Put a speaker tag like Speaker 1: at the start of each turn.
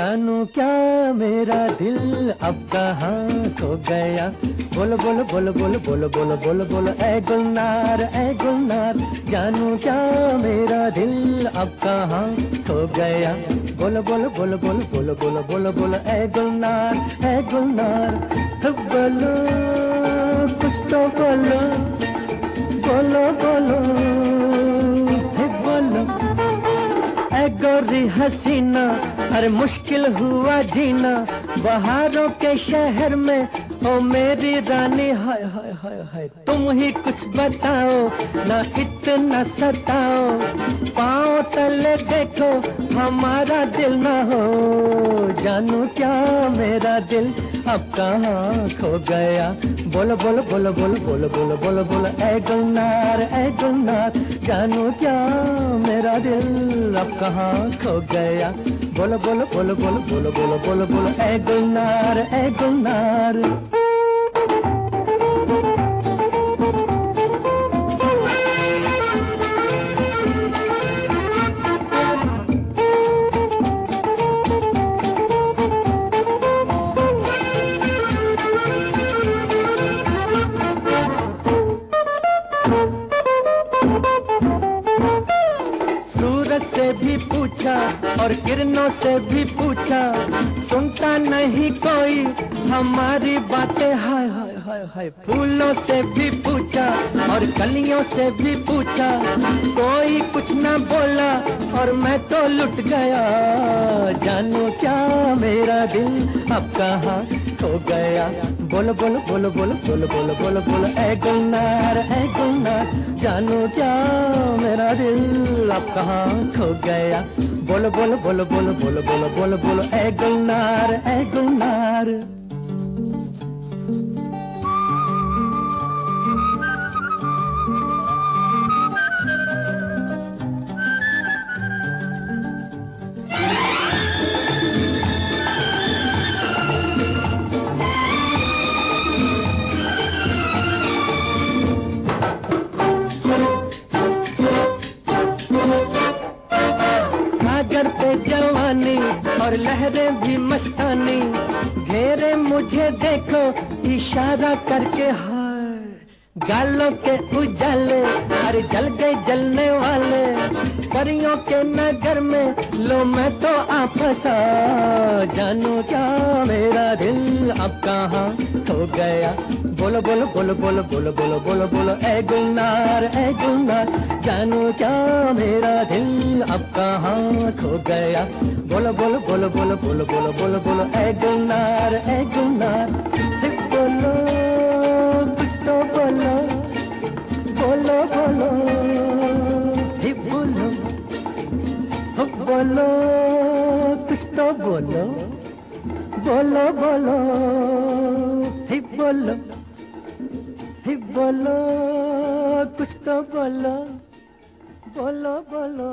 Speaker 1: جانو کیا میرا دل اب کہاں کھو گیا بولو بولو بولو بولو بولو بولو بولو بولو اے گلنار اے گلنار جانو کیا میرا دل اب کہاں کھو گیا بولو بولو بولو بولو بولو بولو بولو بولو اے گلنار اے گلنار بولو کچھ تو بولو بولو بولو بولو اے گوری حسینہ ہر مشکل ہوا جینا، بہاروں کے شہر میں، او میری رانی، ہائے ہائے ہائے ہائے، تم ہی کچھ بتاؤ، نہ اتنا ستاؤ، پاؤں تلے دیکھو، ہمارا دل نہ ہو۔ جانو کیا میرا دل اب کہاں کھو گیا؟ بولو بولو بولو بولو بولو بولو بولو بولو، اے گلنار اے گلنار، جانو کیا میرا دل اب کہاں کھو گیا؟ بولو بولو بولو بولو بولو بولو بولو بولو اے گلنار اے گلنار سورج سے بھی پوچھا اور کرنوں سے بھی پوچھا، سنتا نہیں کوئی، ہماری باتیں ہائے ہائے ہائے ہائے۔ پھولوں سے بھی پوچھا اور کلیوں سے بھی پوچھا، کوئی کچھ نہ بولا اور میں تو لٹ گیا۔ جانو کیا میرا دل اب کہاں کھو گیا؟ بولو بولو بولو بولو بولو بولو بولو بولو اے گلنار اے گلنار، جانو کیا میرا دل اب کہاں کھو گیا بولو بولو بولو بولو بولو بولو بولو بولو اے گلنار اے گلنار اور لہریں بھی مستانی گھیرے مجھے دیکھو اشارہ کر کے ہاں گالوں کے اجالے ارے جل گئے جلنے والے پریوں کے نگر میں لو میں تو آپس جانو کیا میرا دل اب کہاں کھو گیا بولو بولو بولو بولو بولو بولو بولو بولو اے گلنار اے گلنار جانو کیا میرا دل اب کہاں کھو گیا بولو بولو بولو بولو بولو بولو بولو بولو اے گلنار اے گلنار بولو کچھ تو بولو بولو بولو ہی بولو ہی بولو کچھ تو بولو بولو بولو